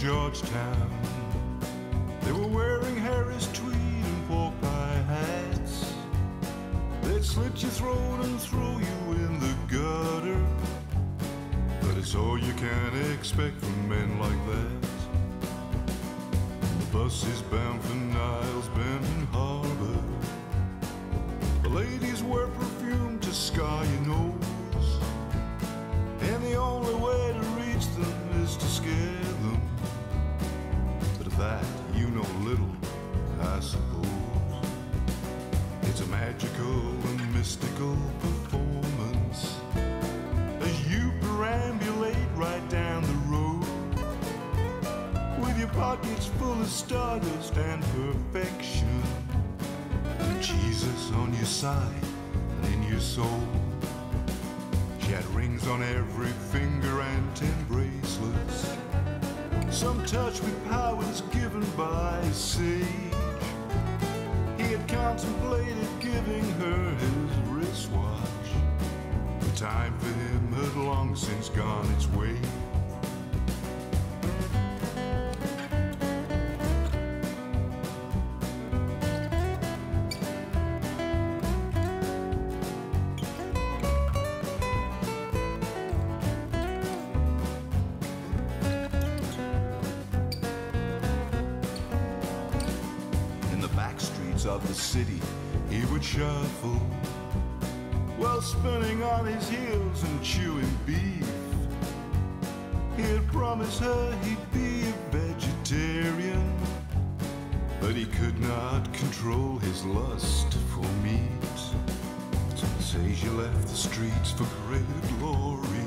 Georgetown. They were wearing Harris tweed and pork pie hats. They'd slit your throat and throw you in the gutter. But it's all you can expect from men like that. The bus is bound for Niles Bend Harbor. The ladies wear perfume to sky, your nose. Magical mystical performance as you perambulate right down the road with your pockets full of stardust and perfection. Jesus on your side and in your soul. She had rings on every finger and ten bracelets. Some touch with powers giving her his wristwatch. The time for him had long since gone its way. Streets of the city, he would shuffle while spinning on his heels and chewing beef. He'd promised her he'd be a vegetarian, but he could not control his lust for meat. Says you left the streets for greater glory.